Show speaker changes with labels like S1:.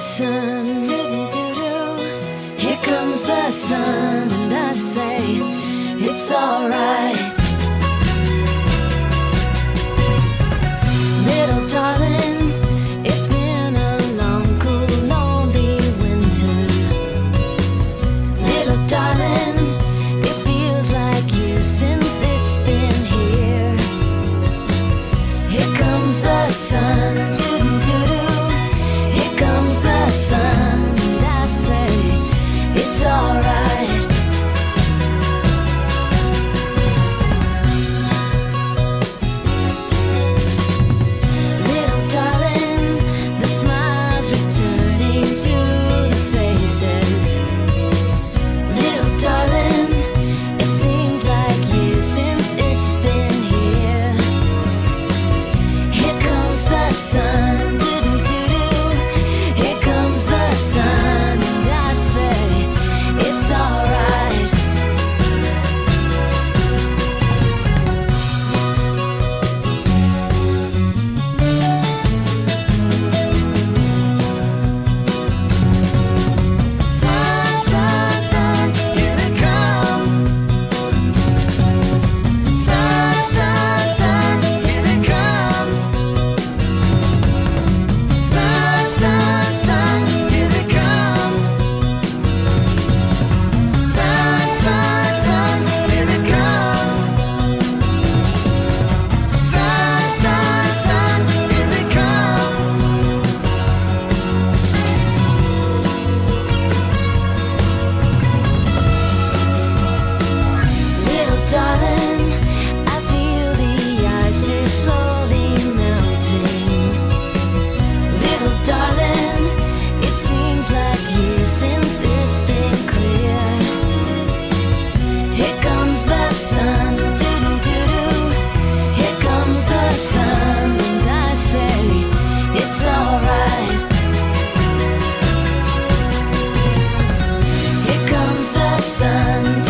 S1: sun. Here comes the sun, and I say, it's alright. sun.